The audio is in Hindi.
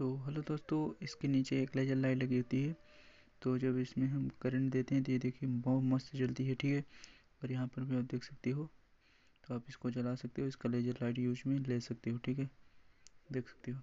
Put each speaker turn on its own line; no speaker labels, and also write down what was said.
तो हेलो दोस्तों, इसके नीचे एक लेजर लाइट लगी होती है। तो जब इसमें हम करंट देते हैं तो ये देखिए बहुत मस्त जलती है, ठीक है? और यहाँ पर भी आप देख सकते हो। तो आप इसको जला सकते हो, इसका लेजर लाइट यूज़ में ले सकते हो, ठीक है? देख सकते हो।